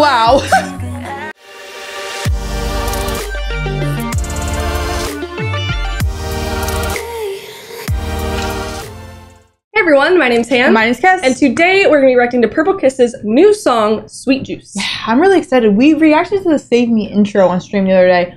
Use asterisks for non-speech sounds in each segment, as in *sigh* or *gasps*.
Wow. Hey everyone, my name's Han. My name's Kess. and today we're going to be reacting to Purple Kiss's new song, Sweet Juice. I'm really excited. We reacted to the Save Me intro on stream the other day.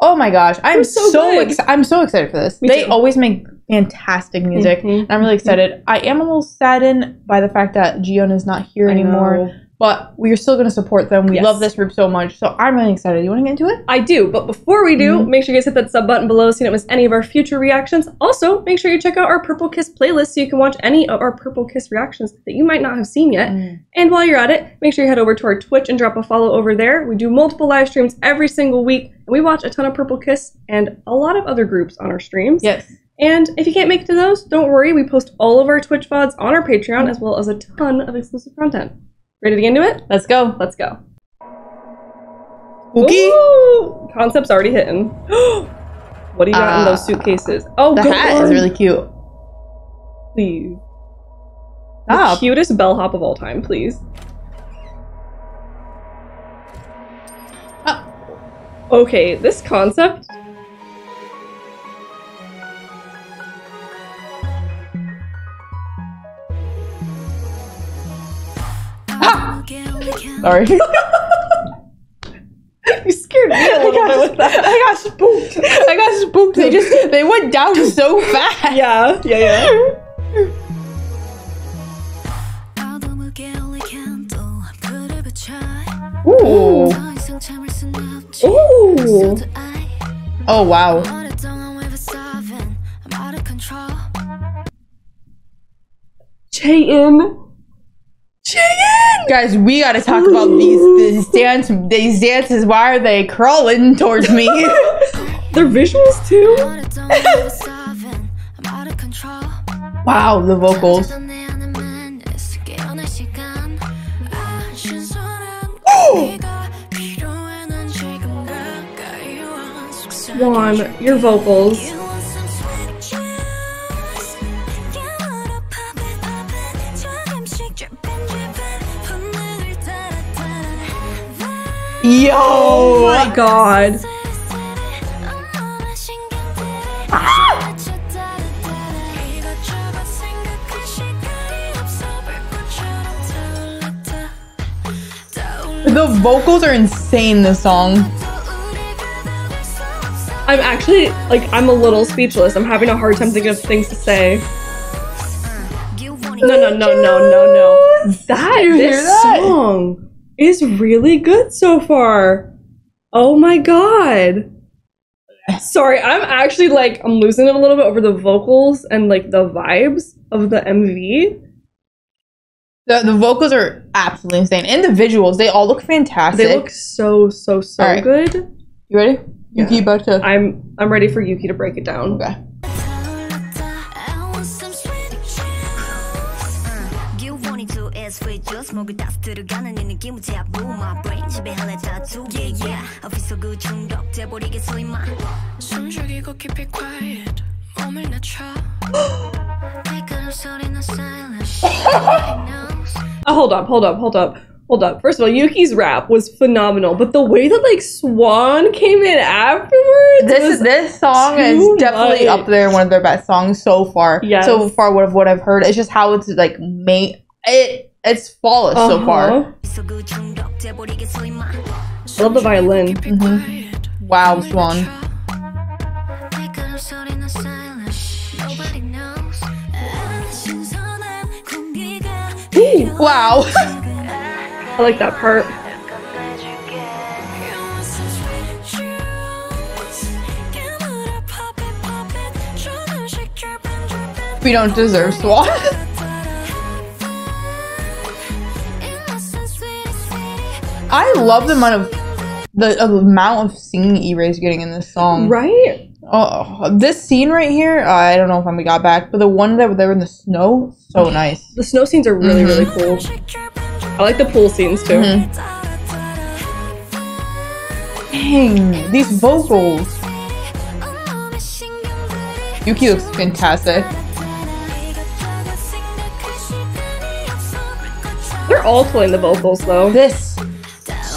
Oh my gosh, I'm so so, excited. I'm so excited for this. Me they too. always make fantastic music. Mhm. And I'm really excited. I am a little saddened by the fact that Jieun is not here I anymore, know. but we are still going to support them. We Yes. love this group so much. So I'm really excited. You want to get into it? I do, but before we do, Mhm. make sure you guys hit that sub button below so you don't miss any of our future reactions. Also, make sure you check out our Purple Kiss playlist so you can watch any of our Purple Kiss reactions that you might not have seen yet. And while you're at it, make sure you head over to our Twitch and drop a follow over there. We do multiple live streams every single week, and we watch a ton of Purple Kiss and a lot of other groups on our streams. Yes. And if you can't make it to those, don't worry, we post all of our Twitch VODs on our Patreon as well as a ton of exclusive content. Ready to get into it? Let's go. Let's go. Spooky. Concept's already hitting. *gasps* what do you got in Uh, those suitcases? Oh, The hat on, is really cute. please. The Ah, cutest bellhop of all time, please. Ah. Okay, this concept. Sorry. *laughs* You scared me a little bit with that. I got spooked. I got spooked. They just they went down so fast. Yeah, yeah, yeah. Ooh. Ooh. Oh wow. Chaein. Guys, we gotta talk about these these dance these dances. Why are they crawling towards me? *laughs* Their visuals too. wow, the vocals. Juan, your vocals. Yo. Oh my *laughs* god. The vocals are insane. This song. I'm actually like I'm a little speechless. I'm having a hard time thinking of things to say. No, no, no, no, no, no. *laughs* That you this hear that? song is really good so far. Oh my god. Sorry, I'm actually like I'm losing it a little bit over the vocals and like the vibes of the MV. The the vocals are absolutely insane, and the visuals they all look fantastic. They look so so so Alright. good. You ready? Yeah. Yuki about to. I'm I'm ready for Yuki to break it down. Okay. 목을 따스들어가는 이 느낌을 잡고 my brain 지배할래 타투 yeah yeah 어디서 그 중독돼버리겠어 임마 숨쉬기고 keep it quiet 몸을 낮춰 달콤한 소리는 silence Nobody knows Oh, hold up, hold up, hold up, hold up. First of all, Yuki's rap was phenomenal, but the way that like Swan came in afterwards, This was- this song too is definitely much. up there, one of their best songs so far. Yes. So far, what of what I've heard, it's just how it's like made it. it's flawless uh -huh. so uh-huh. far. I love the violin. Mm -hmm. Wow, Swan. Ooh. Wow. *laughs* I like that part. We don't deserve Swan. *laughs* I love the amount of the amount of singing Ireh's getting in this song. Right? Oh, this scene right here, I don't know if when we got back, but the one that they were in the snow, so nice. The snow scenes are really, Mhm. really cool. I like the pool scenes too. Mhm. Dang, these vocals. Yuki looks fantastic. They're all playing the vocals though. This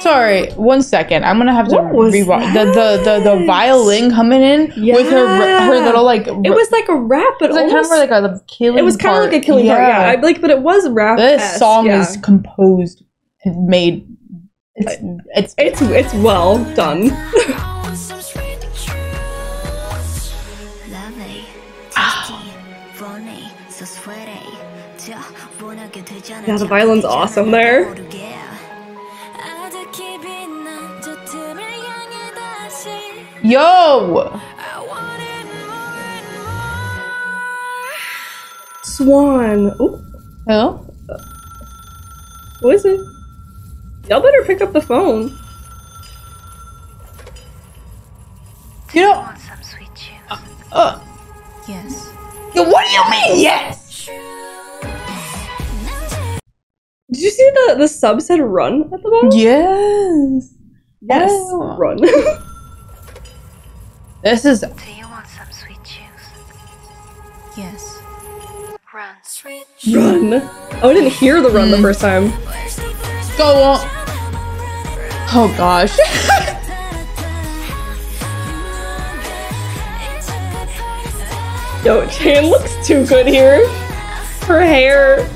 Sorry, one second. I'm gonna have to rewatch the, the the the violin coming in yes. with her her little like. it was like a rap, but it was almost, kind of like a, killing. It was kind part. of like a killing yeah. part. Yeah, I, like, but it was rap. This song yeah. is composed, and made. It's it's it's, it's well done. *laughs* yeah, the violin's awesome there. Yo. I want it more and more. Swan. Oh, Hello. what is it? Y'all better pick up the phone. You know. Some sweet juice. Uh, Yes. yo, what do you mean? Yes. Did you see the the sub said run at the bottom? Yes. Yes, Oh. run. *laughs* This is Do you want some sweet juice? Yes. Run. Sweet run. Oh, I didn't hear the run the Mm. first time. go on. Oh gosh. *laughs* Yo, Chan looks too good here. Her hair.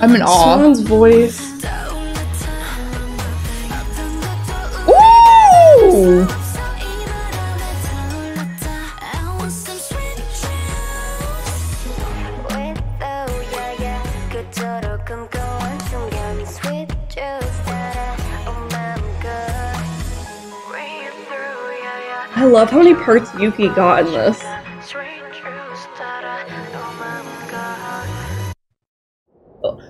I'm in awe. Swan's voice. I love how many parts Yuki got in this.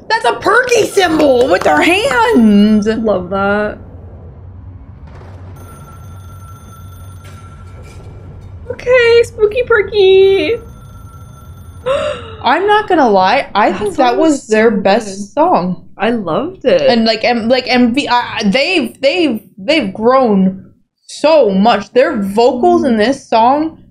That's a perky symbol with her hands. Love that. Okay, spooky perky. *gasps* I'm not gonna lie. I that think that was their best song. I loved it. And like, and like, MV. I, they've they've they've grown so much. Their vocals in this song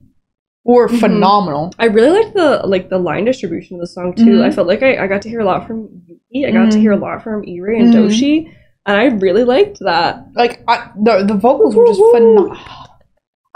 were Mhm. phenomenal. I really liked the like the line distribution of the song too. Mhm. I felt like I, I got to hear a lot from Yuki. I got to Mhm. hear a lot from Ireh and Mhm. Dosie, and I really liked that. Like I, the the vocals were just phenomenal.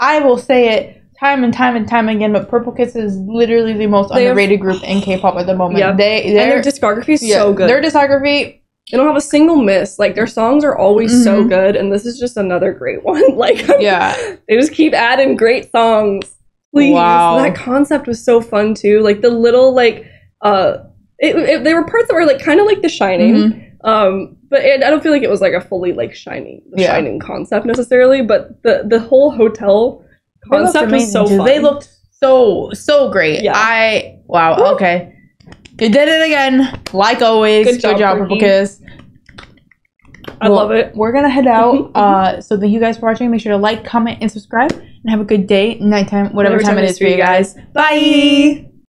I will say it time and time and time again, but Purple Kiss is literally the most They have- underrated group in K-pop at the moment. Yeah. They And their their discography is yeah, so good. Their discography they don't have a single miss. Like their songs are always so Mhm. good, and this is just another great *laughs* one. like Yeah. *laughs* they just keep adding great songs. Please, Wow. that concept was so fun too. Like the little like uh, it, it, there were parts that were like kind of like The Shining. Mhm. Um, but it, I don't feel like it was like a fully like shining, the Yeah. shining concept necessarily. But the the whole hotel They looked concept was so fun. They looked so so great. Yeah. I wow. Woo. Okay, you did it again. Like always. Good job, Purple Kiss. I Well, love it. We're gonna head out. *laughs* uh, so thank you guys for watching. Make sure to like, comment, and subscribe. And have a good day, nighttime, whatever, time, it is for you guys. Bye.